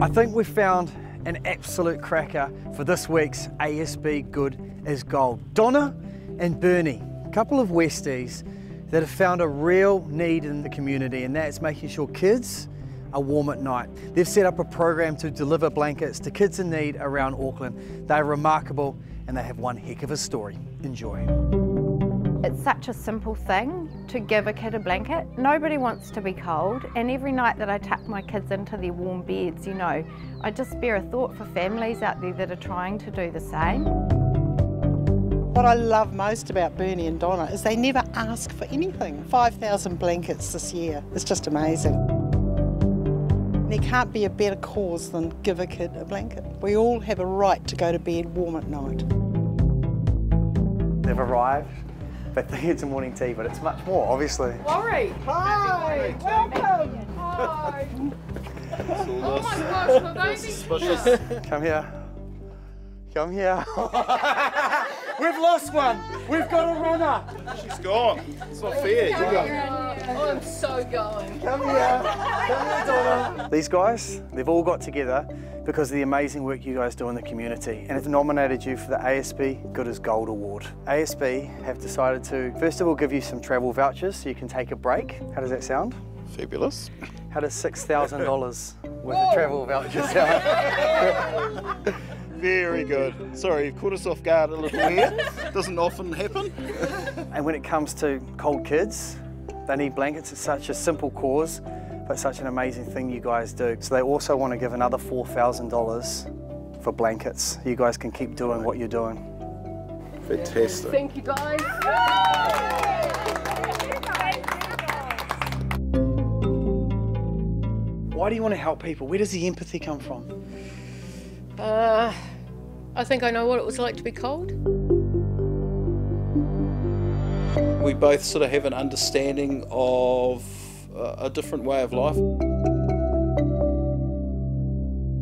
I think we've found an absolute cracker for this week's ASB Good as Gold. Donna and Bernie, a couple of Westies that have found a real need in the community and that's making sure kids are warm at night. They've set up a program to deliver blankets to kids in need around Auckland. They're remarkable and they have one heck of a story. Enjoy. It's such a simple thing to give a kid a blanket. Nobody wants to be cold, and every night that I tuck my kids into their warm beds, you know, I just spare a thought for families out there that are trying to do the same. What I love most about Bernie and Donna is they never ask for anything. 5,000 blankets this year. It's just amazing. There can't be a better cause than give a kid a blanket. We all have a right to go to bed warm at night. They've arrived. They think it's a morning tea, but it's much more, obviously. Laurie. Hi, welcome. Hi. oh my gosh, my baby. Suspicious. Come here. Come here. We've lost one. We've got a runner. She's gone. It's not fair. You go. Oh, I'm so going. Come here. Come here, Donna. These guys, they've all got together because of the amazing work you guys do in the community and have nominated you for the ASB Good as Gold Award. ASB have decided to, first of all, give you some travel vouchers so you can take a break. How does that sound? Fabulous. How does $6,000 worth of travel vouchers sound? Very good. Sorry, you've caught us off guard a little here. Doesn't often happen. And when it comes to cold kids, they need blankets. It's such a simple cause, but such an amazing thing you guys do. So they also want to give another $4,000 for blankets. You guys can keep doing what you're doing. Fantastic. Thank you, guys. Why do you want to help people? Where does the empathy come from? Uh, I think I know what it was like to be cold. We both sort of have an understanding of uh, a different way of life.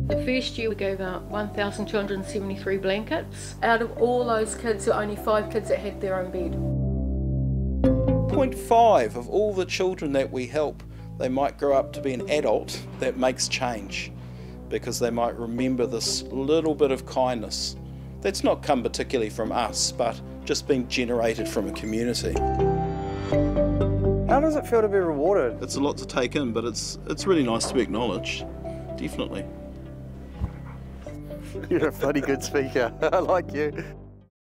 The first year we gave out 1,273 blankets. Out of all those kids, there were only five kids that had their own bed. 0.5 of all the children that we help, they might grow up to be an adult that makes change because they might remember this little bit of kindness that's not come particularly from us, but just being generated from a community. How does it feel to be rewarded? It's a lot to take in, but it's it's really nice to be acknowledged. Definitely. You're a bloody good speaker. I like you.